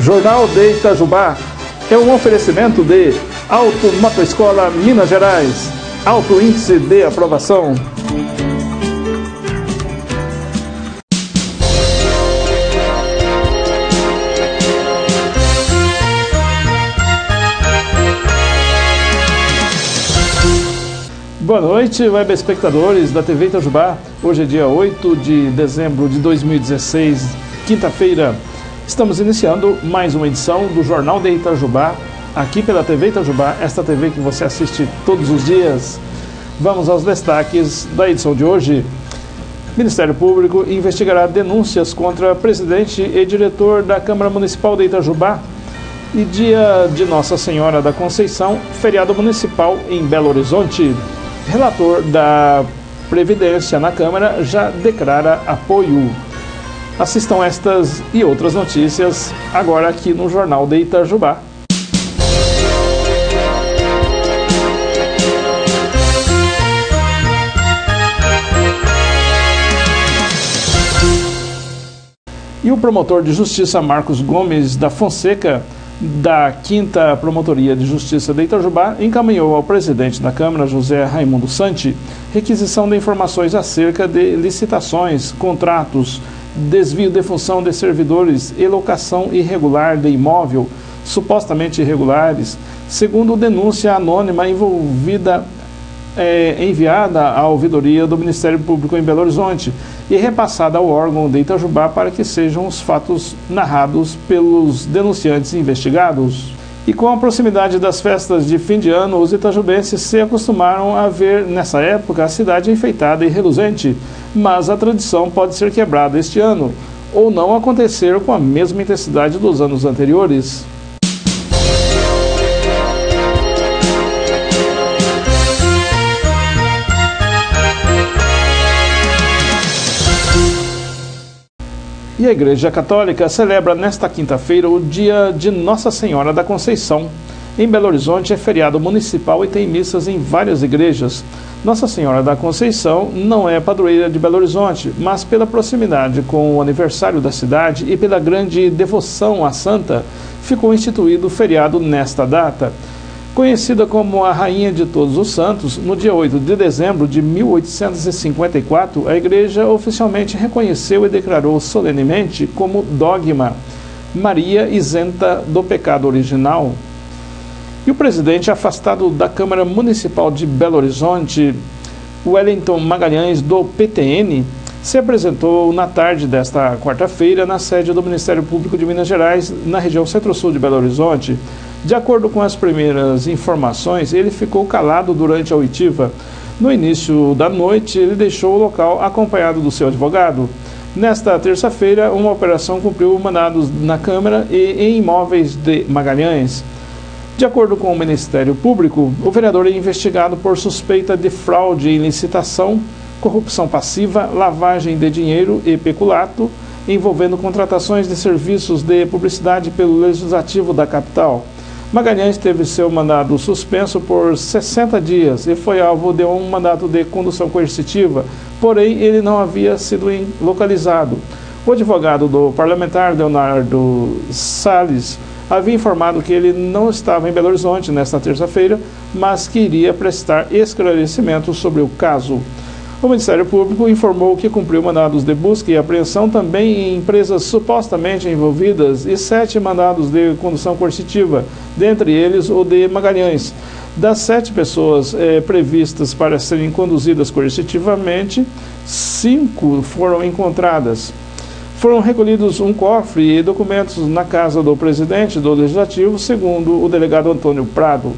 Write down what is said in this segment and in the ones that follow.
Jornal de Itajubá é um oferecimento de Auto Motoescola Minas Gerais. Alto índice de aprovação. Boa noite, web espectadores da TV Itajubá. Hoje é dia 8 de dezembro de 2016, quinta-feira. Estamos iniciando mais uma edição do Jornal de Itajubá, aqui pela TV Itajubá, esta TV que você assiste todos os dias. Vamos aos destaques da edição de hoje. Ministério Público investigará denúncias contra presidente e diretor da Câmara Municipal de Itajubá. E dia de Nossa Senhora da Conceição, feriado municipal em Belo Horizonte relator da Previdência na Câmara já declara apoio. Assistam estas e outras notícias agora aqui no Jornal de Itajubá. E o promotor de justiça Marcos Gomes da Fonseca da 5 Promotoria de Justiça de Itajubá encaminhou ao presidente da Câmara, José Raimundo Santi, requisição de informações acerca de licitações, contratos, desvio de função de servidores e locação irregular de imóvel, supostamente irregulares, segundo denúncia anônima envolvida é, enviada à ouvidoria do Ministério Público em Belo Horizonte e repassada ao órgão de Itajubá para que sejam os fatos narrados pelos denunciantes investigados. E com a proximidade das festas de fim de ano, os itajubenses se acostumaram a ver nessa época a cidade enfeitada e reluzente, mas a tradição pode ser quebrada este ano, ou não acontecer com a mesma intensidade dos anos anteriores. E a Igreja Católica celebra nesta quinta-feira o dia de Nossa Senhora da Conceição. Em Belo Horizonte é feriado municipal e tem missas em várias igrejas. Nossa Senhora da Conceição não é padroeira de Belo Horizonte, mas pela proximidade com o aniversário da cidade e pela grande devoção à santa, ficou instituído o feriado nesta data. Conhecida como a Rainha de Todos os Santos, no dia 8 de dezembro de 1854, a Igreja oficialmente reconheceu e declarou solenemente como dogma Maria isenta do pecado original. E o presidente afastado da Câmara Municipal de Belo Horizonte, Wellington Magalhães, do PTN, se apresentou na tarde desta quarta-feira na sede do Ministério Público de Minas Gerais, na região centro-sul de Belo Horizonte de acordo com as primeiras informações, ele ficou calado durante a oitiva. No início da noite, ele deixou o local acompanhado do seu advogado. Nesta terça-feira, uma operação cumpriu mandados na Câmara e em imóveis de Magalhães. De acordo com o Ministério Público, o vereador é investigado por suspeita de fraude em licitação, corrupção passiva, lavagem de dinheiro e peculato, envolvendo contratações de serviços de publicidade pelo Legislativo da capital. Magalhães teve seu mandado suspenso por 60 dias e foi alvo de um mandato de condução coercitiva, porém ele não havia sido localizado. O advogado do parlamentar Leonardo Salles havia informado que ele não estava em Belo Horizonte nesta terça-feira, mas que iria prestar esclarecimentos sobre o caso. O Ministério Público informou que cumpriu mandados de busca e apreensão também em empresas supostamente envolvidas e sete mandados de condução coercitiva, dentre eles o de Magalhães. Das sete pessoas eh, previstas para serem conduzidas coercitivamente, cinco foram encontradas. Foram recolhidos um cofre e documentos na casa do presidente do Legislativo, segundo o delegado Antônio Prado.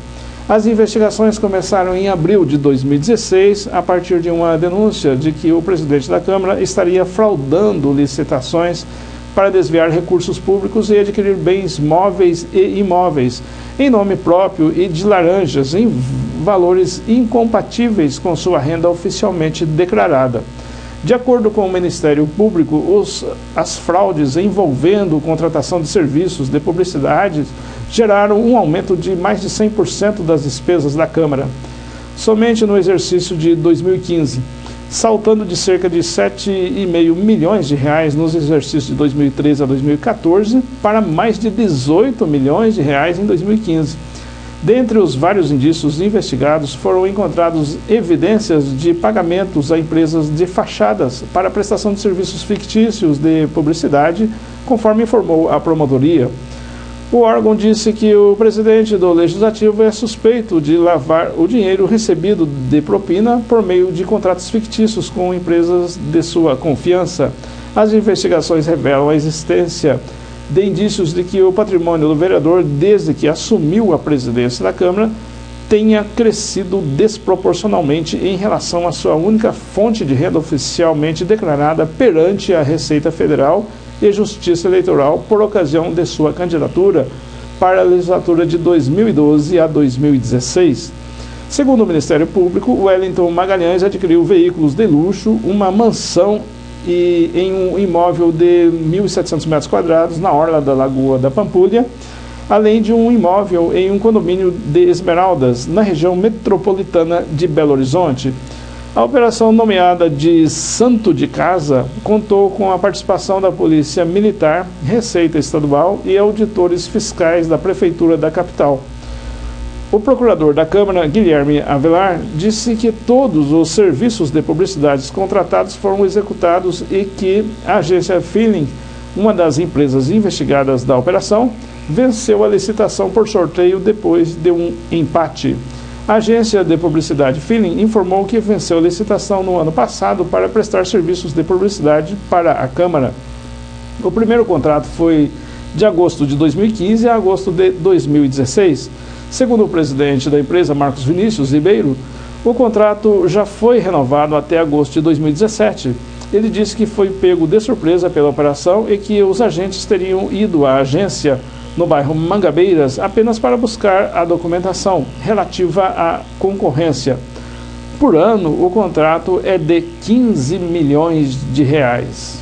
As investigações começaram em abril de 2016, a partir de uma denúncia de que o presidente da Câmara estaria fraudando licitações para desviar recursos públicos e adquirir bens móveis e imóveis em nome próprio e de laranjas em valores incompatíveis com sua renda oficialmente declarada. De acordo com o Ministério Público, os, as fraudes envolvendo contratação de serviços de publicidade geraram um aumento de mais de 100% das despesas da Câmara. Somente no exercício de 2015, saltando de cerca de 7,5 milhões de reais nos exercícios de 2013 a 2014 para mais de 18 milhões de reais em 2015. Dentre os vários indícios investigados, foram encontrados evidências de pagamentos a empresas de fachadas para prestação de serviços fictícios de publicidade, conforme informou a promotoria. O órgão disse que o presidente do Legislativo é suspeito de lavar o dinheiro recebido de propina por meio de contratos fictícios com empresas de sua confiança. As investigações revelam a existência de indícios de que o patrimônio do vereador, desde que assumiu a presidência da Câmara, tenha crescido desproporcionalmente em relação à sua única fonte de renda oficialmente declarada perante a Receita Federal e Justiça Eleitoral por ocasião de sua candidatura para a legislatura de 2012 a 2016. Segundo o Ministério Público, Wellington Magalhães adquiriu veículos de luxo, uma mansão e em um imóvel de 1.700 metros quadrados na orla da Lagoa da Pampulha, além de um imóvel em um condomínio de Esmeraldas, na região metropolitana de Belo Horizonte. A operação nomeada de Santo de Casa contou com a participação da Polícia Militar, Receita Estadual e auditores fiscais da Prefeitura da capital. O procurador da Câmara, Guilherme Avelar, disse que todos os serviços de publicidade contratados foram executados e que a agência Feeling, uma das empresas investigadas da operação, venceu a licitação por sorteio depois de um empate. A agência de publicidade Feeling informou que venceu licitação no ano passado para prestar serviços de publicidade para a Câmara. O primeiro contrato foi de agosto de 2015 a agosto de 2016. Segundo o presidente da empresa, Marcos Vinícius Ribeiro, o contrato já foi renovado até agosto de 2017. Ele disse que foi pego de surpresa pela operação e que os agentes teriam ido à agência no bairro Mangabeiras apenas para buscar a documentação relativa à concorrência. Por ano, o contrato é de 15 milhões de reais.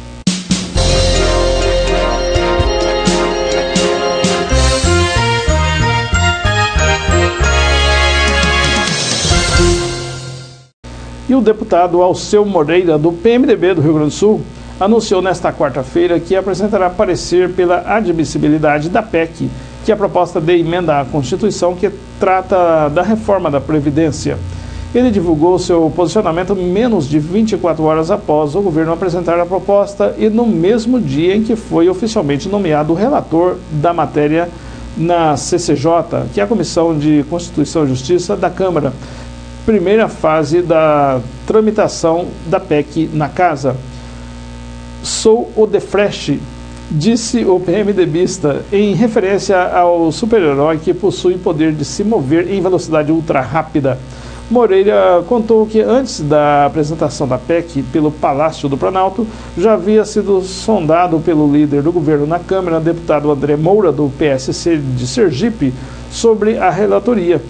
E o deputado Alceu Moreira, do PMDB do Rio Grande do Sul, anunciou nesta quarta-feira que apresentará parecer pela admissibilidade da PEC, que é a proposta de emenda à Constituição que trata da reforma da Previdência. Ele divulgou seu posicionamento menos de 24 horas após o governo apresentar a proposta e no mesmo dia em que foi oficialmente nomeado relator da matéria na CCJ, que é a Comissão de Constituição e Justiça da Câmara primeira fase da tramitação da PEC na casa. Sou o Defresh, disse o PMDBista, em referência ao super-herói que possui poder de se mover em velocidade ultra rápida. Moreira contou que antes da apresentação da PEC pelo Palácio do Planalto, já havia sido sondado pelo líder do governo na Câmara, deputado André Moura, do PSC de Sergipe, sobre a relatoria.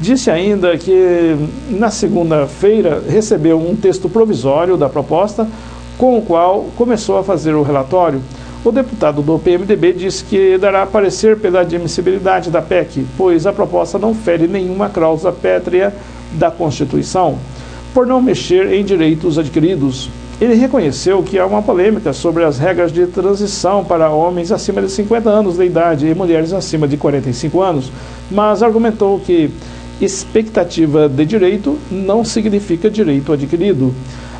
Disse ainda que na segunda-feira recebeu um texto provisório da proposta, com o qual começou a fazer o relatório. O deputado do PMDB disse que dará parecer pela admissibilidade da PEC, pois a proposta não fere nenhuma cláusula pétrea da Constituição, por não mexer em direitos adquiridos. Ele reconheceu que há uma polêmica sobre as regras de transição para homens acima de 50 anos de idade e mulheres acima de 45 anos, mas argumentou que expectativa de direito não significa direito adquirido.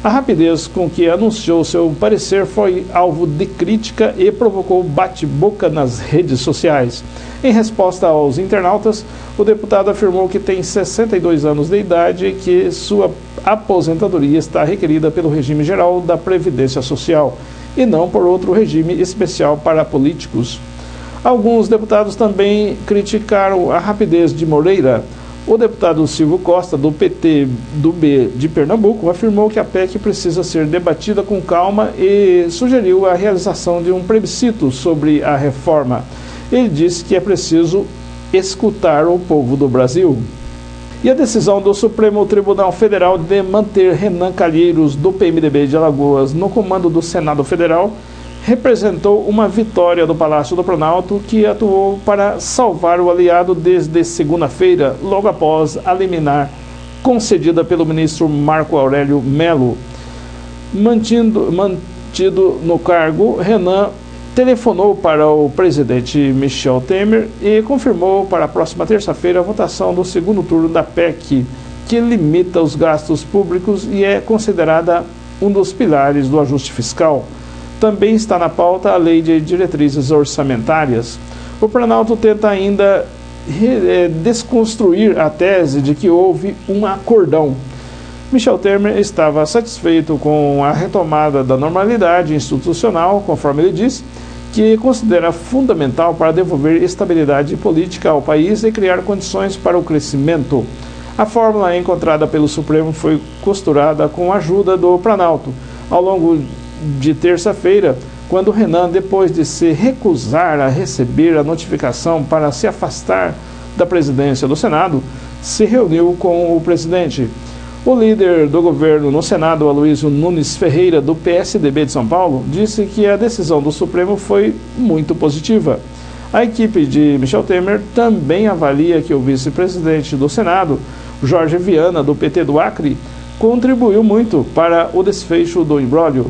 A rapidez com que anunciou seu parecer foi alvo de crítica e provocou bate-boca nas redes sociais. Em resposta aos internautas, o deputado afirmou que tem 62 anos de idade e que sua aposentadoria está requerida pelo regime geral da Previdência Social e não por outro regime especial para políticos. Alguns deputados também criticaram a rapidez de Moreira o deputado Silvio Costa, do PT do B de Pernambuco, afirmou que a PEC precisa ser debatida com calma e sugeriu a realização de um plebiscito sobre a reforma. Ele disse que é preciso escutar o povo do Brasil. E a decisão do Supremo Tribunal Federal de manter Renan Calheiros, do PMDB de Alagoas, no comando do Senado Federal representou uma vitória do Palácio do Planalto, que atuou para salvar o aliado desde segunda-feira, logo após a liminar concedida pelo ministro Marco Aurélio Melo. Mantido, mantido no cargo, Renan telefonou para o presidente Michel Temer e confirmou para a próxima terça-feira a votação do segundo turno da PEC, que limita os gastos públicos e é considerada um dos pilares do ajuste fiscal. Também está na pauta a lei de diretrizes orçamentárias. O Planalto tenta ainda eh, desconstruir a tese de que houve um acordão Michel Temer estava satisfeito com a retomada da normalidade institucional, conforme ele disse, que considera fundamental para devolver estabilidade política ao país e criar condições para o crescimento. A fórmula encontrada pelo Supremo foi costurada com a ajuda do Planalto. Ao longo de terça-feira, quando Renan, depois de se recusar a receber a notificação para se afastar da presidência do Senado, se reuniu com o presidente. O líder do governo no Senado, Aloysio Nunes Ferreira, do PSDB de São Paulo, disse que a decisão do Supremo foi muito positiva. A equipe de Michel Temer também avalia que o vice-presidente do Senado, Jorge Viana, do PT do Acre, contribuiu muito para o desfecho do imbróglio.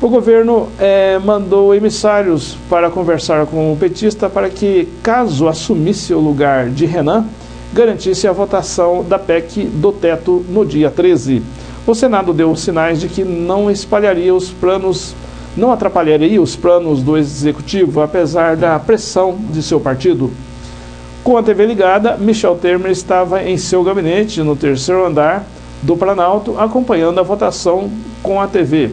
O governo eh, mandou emissários para conversar com o petista para que, caso assumisse o lugar de Renan, garantisse a votação da PEC do teto no dia 13. O Senado deu sinais de que não espalharia os planos, não atrapalharia os planos do executivo, apesar da pressão de seu partido. Com a TV ligada, Michel Temer estava em seu gabinete no terceiro andar do Planalto, acompanhando a votação com a TV.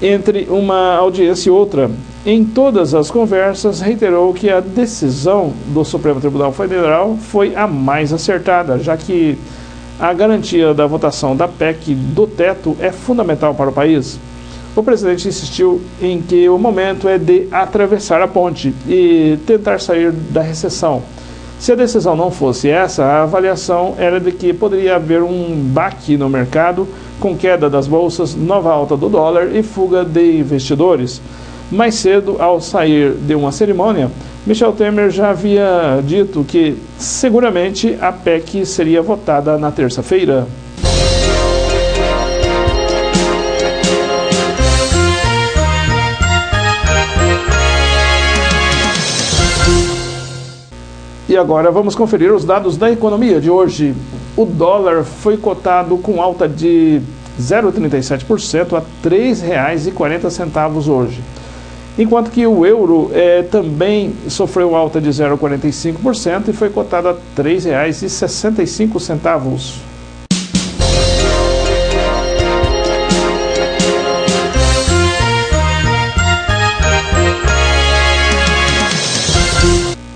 Entre uma audiência e outra, em todas as conversas, reiterou que a decisão do Supremo Tribunal Federal foi a mais acertada, já que a garantia da votação da PEC do teto é fundamental para o país. O presidente insistiu em que o momento é de atravessar a ponte e tentar sair da recessão. Se a decisão não fosse essa, a avaliação era de que poderia haver um baque no mercado, com queda das bolsas, nova alta do dólar e fuga de investidores. Mais cedo, ao sair de uma cerimônia, Michel Temer já havia dito que seguramente a PEC seria votada na terça-feira. E agora vamos conferir os dados da economia de hoje. O dólar foi cotado com alta de 0,37% a R$ 3,40 hoje enquanto que o euro é, também sofreu alta de 0,45% e foi cotado a R$ 3,65.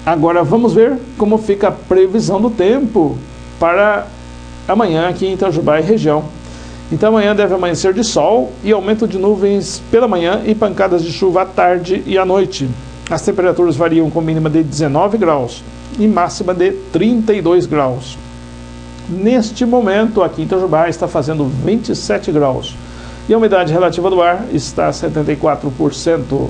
Agora vamos ver como fica a previsão do tempo para amanhã aqui em Itajubá e região. Então amanhã deve amanhecer de sol e aumento de nuvens pela manhã e pancadas de chuva à tarde e à noite. As temperaturas variam com mínima de 19 graus e máxima de 32 graus. Neste momento, aqui em Itajubá está fazendo 27 graus e a umidade relativa do ar está a 74%.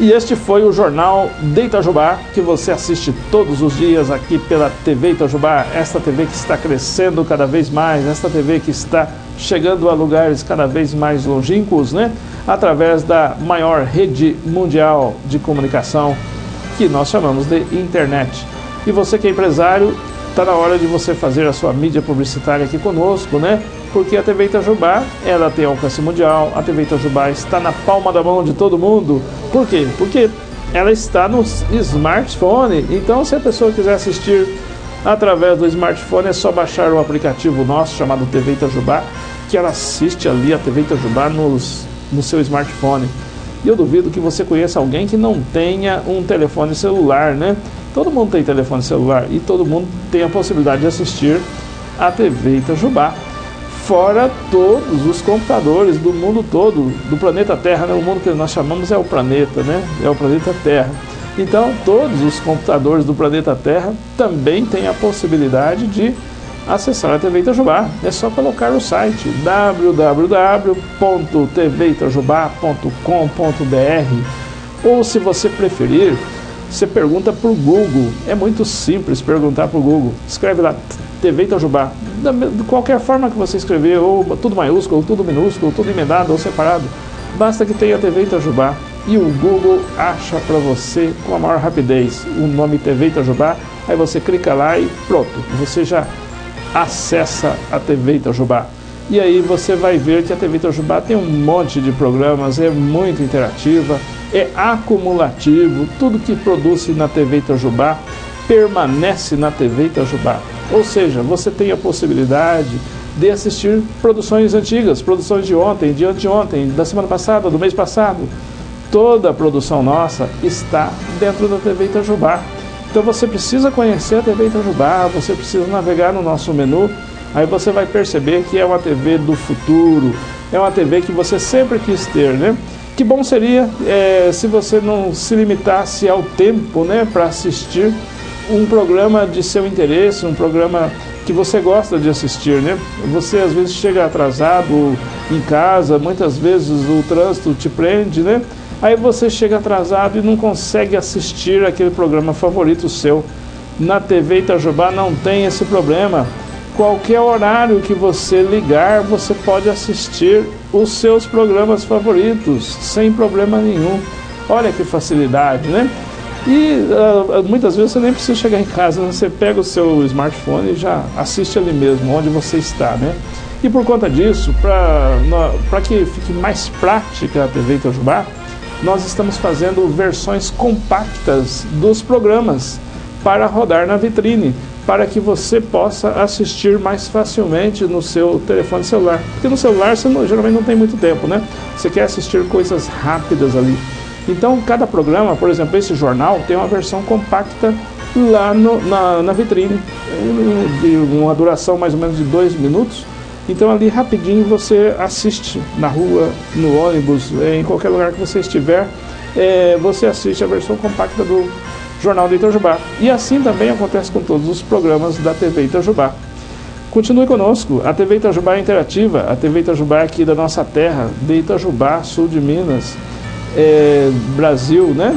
E este foi o Jornal de Itajubá, que você assiste todos os dias aqui pela TV Itajubá, esta TV que está crescendo cada vez mais, esta TV que está chegando a lugares cada vez mais longínquos, né? Através da maior rede mundial de comunicação, que nós chamamos de internet. E você que é empresário, está na hora de você fazer a sua mídia publicitária aqui conosco, né? Porque a TV Itajubá, ela tem alcance mundial, a TV Itajubá está na palma da mão de todo mundo. Por quê? Porque ela está no smartphone. Então, se a pessoa quiser assistir através do smartphone, é só baixar o aplicativo nosso chamado TV Itajubá, que ela assiste ali a TV Itajubá nos, no seu smartphone. E eu duvido que você conheça alguém que não tenha um telefone celular, né? Todo mundo tem telefone celular e todo mundo tem a possibilidade de assistir a TV Itajubá. Fora todos os computadores do mundo todo, do planeta Terra, né? o mundo que nós chamamos é o planeta, né? É o planeta Terra. Então, todos os computadores do planeta Terra também têm a possibilidade de acessar a TV Itajubá. É só colocar no site www.tveitajubá.com.br ou, se você preferir, Você pergunta para o Google. É muito simples perguntar para o Google. Escreve lá TV Itajubá. De qualquer forma que você escrever, ou tudo maiúsculo, ou tudo minúsculo, tudo emendado ou separado, basta que tenha TV Itajubá e o Google acha para você com a maior rapidez o nome TV Itajubá. Aí você clica lá e pronto, você já acessa a TV Itajubá. E aí você vai ver que a TV Itajubá tem um monte de programas, é muito interativa, é acumulativo, tudo que produz na TV Itajubá permanece na TV Itajubá. Ou seja, você tem a possibilidade de assistir produções antigas, produções de ontem, de anteontem, da semana passada, do mês passado. Toda a produção nossa está dentro da TV Itajubá. Então você precisa conhecer a TV Itajubá, você precisa navegar no nosso menu Aí você vai perceber que é uma TV do futuro, é uma TV que você sempre quis ter, né? Que bom seria é, se você não se limitasse ao tempo, né, para assistir um programa de seu interesse, um programa que você gosta de assistir, né? Você às vezes chega atrasado em casa, muitas vezes o trânsito te prende, né? Aí você chega atrasado e não consegue assistir aquele programa favorito seu. Na TV Itajubá não tem esse problema qualquer horário que você ligar, você pode assistir os seus programas favoritos sem problema nenhum. Olha que facilidade, né? E uh, muitas vezes você nem precisa chegar em casa, né? você pega o seu smartphone e já assiste ali mesmo, onde você está, né? E por conta disso, para que fique mais prática a TV Itajubá, nós estamos fazendo versões compactas dos programas para rodar na vitrine para que você possa assistir mais facilmente no seu telefone celular. Porque no celular você não, geralmente não tem muito tempo, né? Você quer assistir coisas rápidas ali. Então, cada programa, por exemplo, esse jornal tem uma versão compacta lá no, na, na vitrine, de uma duração mais ou menos de dois minutos. Então, ali rapidinho você assiste na rua, no ônibus, em qualquer lugar que você estiver, é, você assiste a versão compacta do Jornal de Itajubá. E assim também acontece com todos os programas da TV Itajubá. Continue conosco, a TV Itajubá é interativa, a TV Itajubá é aqui da nossa terra, de Itajubá, sul de Minas, é, Brasil, né?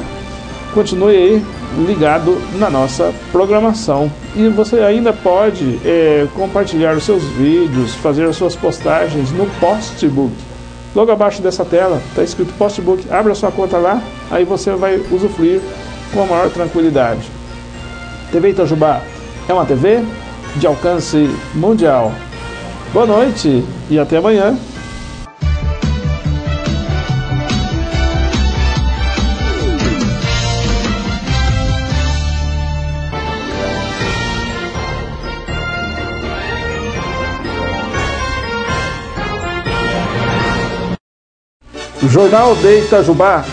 Continue aí ligado na nossa programação. E você ainda pode é, compartilhar os seus vídeos, fazer as suas postagens no Postbook. Logo abaixo dessa tela está escrito Postbook. Abra sua conta lá, aí você vai usufruir com a maior tranquilidade. TV Itajubá é uma TV de alcance mundial. Boa noite e até amanhã. Jornal de Itajubá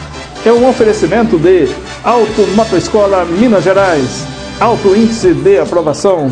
é um oferecimento de Auto Motoescola Minas Gerais. Alto índice de aprovação.